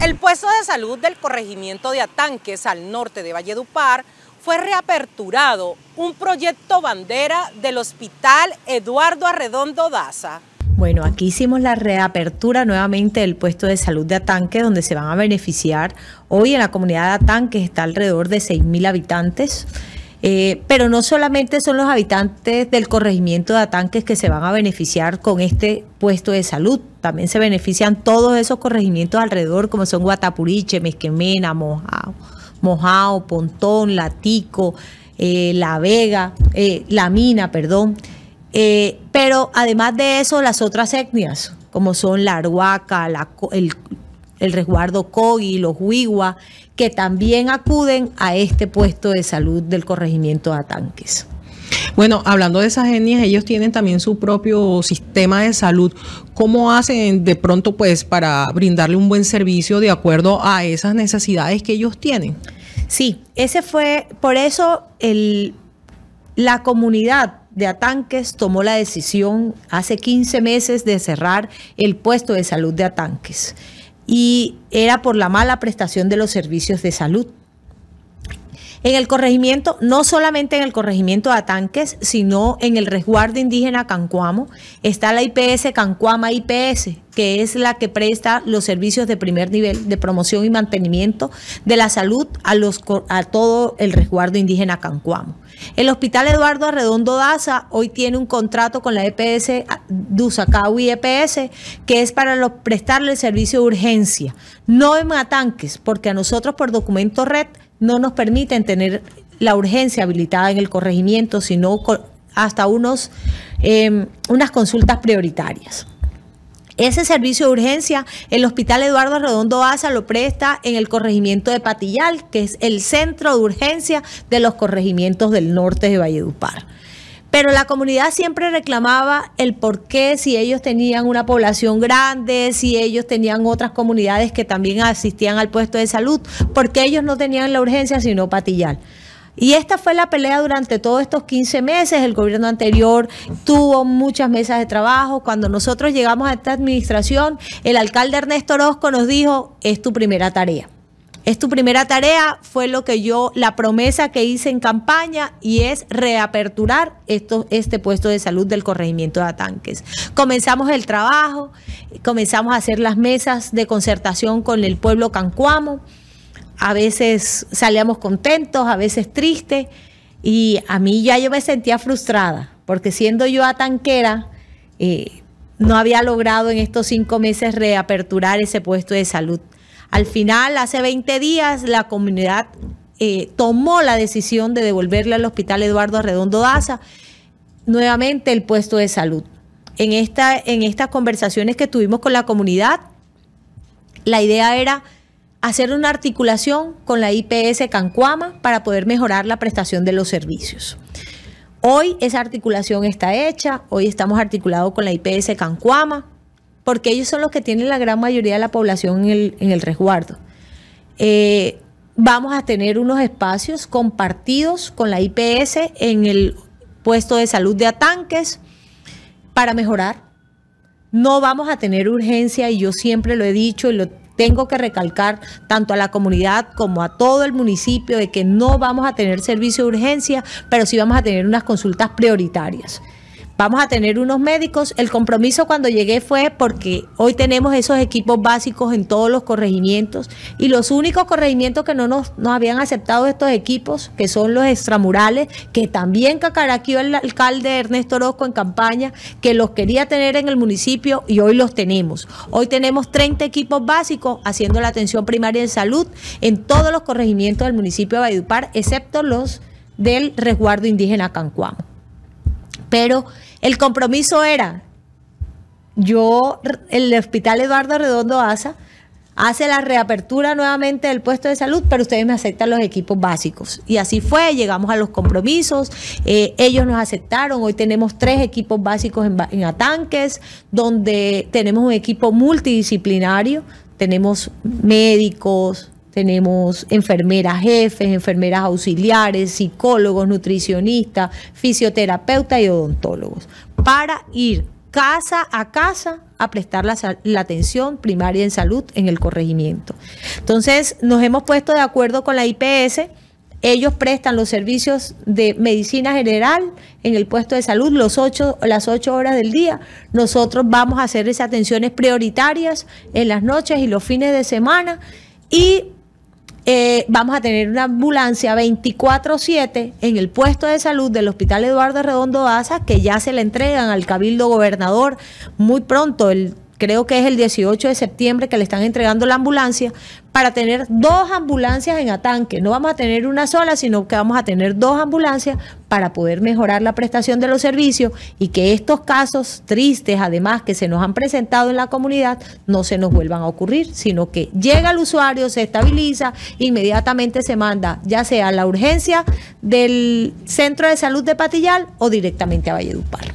El puesto de salud del corregimiento de Atanques al norte de Valledupar fue reaperturado un proyecto bandera del Hospital Eduardo Arredondo Daza. Bueno, aquí hicimos la reapertura nuevamente del puesto de salud de Atanques, donde se van a beneficiar. Hoy en la comunidad de Atanques está alrededor de 6.000 habitantes. Eh, pero no solamente son los habitantes del corregimiento de Atanques que se van a beneficiar con este puesto de salud, también se benefician todos esos corregimientos alrededor, como son Guatapuriche, Mesquemena, Mojao, Mojao Pontón, Latico, eh, La Vega, eh, La Mina, perdón. pero además de eso, las otras etnias, como son la Arhuaca, el, el resguardo Cogi, los Huigua, que también acuden a este puesto de salud del corregimiento de Atanques. Bueno, hablando de esas etnias, ellos tienen también su propio sistema de salud. ¿Cómo hacen de pronto pues para brindarle un buen servicio de acuerdo a esas necesidades que ellos tienen? Sí, ese fue, por eso el, la comunidad de Atanques tomó la decisión hace 15 meses de cerrar el puesto de salud de Atanques y era por la mala prestación de los servicios de salud. En el corregimiento, no solamente en el corregimiento de Atanques, sino en el resguardo indígena Cancuamo, está la IPS Cancuama IPS, que es la que presta los servicios de primer nivel de promoción y mantenimiento de la salud a, los, a todo el resguardo indígena Cancuamo. El Hospital Eduardo Arredondo Daza hoy tiene un contrato con la EPS Dusacawi EPS que es para prestarle el servicio de urgencia, no en Atanques, porque a nosotros por documento red no nos permiten tener la urgencia habilitada en el corregimiento, sino hasta unos, em, unas consultas prioritarias. Ese servicio de urgencia, el Hospital Eduardo Redondo Asa lo presta en el corregimiento de Patillal, que es el centro de urgencia de los corregimientos del norte de Valledupar. Pero la comunidad siempre reclamaba el por qué, si ellos tenían una población grande, si ellos tenían otras comunidades que también asistían al puesto de salud, porque ellos no tenían la urgencia sino Patillal. Y esta fue la pelea durante todos estos 15 meses. El gobierno anterior tuvo muchas mesas de trabajo. Cuando nosotros llegamos a esta administración, el alcalde Ernesto Orozco nos dijo, es tu primera tarea. Es tu primera tarea, fue lo que yo, la promesa que hice en campaña y es reaperturar este puesto de salud del corregimiento de Atanques. Comenzamos el trabajo, comenzamos a hacer las mesas de concertación con el pueblo cancuamo a veces salíamos contentos, a veces tristes, y a mí ya yo me sentía frustrada, porque siendo yo a tanquera, eh, no había logrado en estos cinco meses reaperturar ese puesto de salud. Al final, hace 20 días, la comunidad eh, tomó la decisión de devolverle al Hospital Eduardo Arredondo Daza nuevamente el puesto de salud. En, esta, en estas conversaciones que tuvimos con la comunidad, la idea era hacer una articulación con la IPS Cancuama para poder mejorar la prestación de los servicios. Hoy esa articulación está hecha, hoy estamos articulados con la IPS Cancuama, porque ellos son los que tienen la gran mayoría de la población en el, resguardo. Eh, vamos a tener unos espacios compartidos con la IPS en el puesto de salud de Atanques para mejorar. No vamos a tener urgencia y yo siempre lo he dicho y lo tengo que recalcar tanto a la comunidad como a todo el municipio de que no vamos a tener servicio de urgencia, pero sí vamos a tener unas consultas prioritarias. Vamos a tener unos médicos. El compromiso cuando llegué fue porque hoy tenemos esos equipos básicos en todos los corregimientos y los únicos corregimientos que no nos, habían aceptado estos equipos, que son los extramurales, que también cacaraqueó el alcalde Ernesto Orozco en campaña, que los quería tener en el municipio y hoy los tenemos. Hoy tenemos 30 equipos básicos haciendo la atención primaria de salud en todos los corregimientos del municipio de Valledupar, excepto los del resguardo indígena Cancuamo. Pero el compromiso era, yo, el Hospital Eduardo Redondo Asa, hace la reapertura nuevamente del puesto de salud, pero ustedes me aceptan los equipos básicos. Y así fue, llegamos a los compromisos, eh, ellos nos aceptaron, hoy tenemos tres equipos básicos en, en, Atanques, donde tenemos un equipo multidisciplinario, tenemos médicos, tenemos enfermeras jefes, enfermeras auxiliares, psicólogos, nutricionistas, fisioterapeutas y odontólogos, para ir casa a casa a prestar la, atención primaria en salud en el corregimiento. Entonces, nos hemos puesto de acuerdo con la IPS. Ellos prestan los servicios de medicina general en el puesto de salud los ocho, las ocho horas del día. Nosotros vamos a hacer esas atenciones prioritarias en las noches y los fines de semana. Y eh, vamos a tener una ambulancia 24-7 en el puesto de salud del Hospital Eduardo Redondo Asa, que ya se le entregan al Cabildo Gobernador muy pronto, el creo que es el 18 de septiembre que le están entregando la ambulancia, para tener dos ambulancias en Atanque. No vamos a tener una sola, sino que vamos a tener dos ambulancias para poder mejorar la prestación de los servicios y que estos casos tristes, además, que se nos han presentado en la comunidad, no se nos vuelvan a ocurrir, sino que llega el usuario, se estabiliza, inmediatamente se manda ya sea a la urgencia del centro de salud de Patillal o directamente a Valledupar.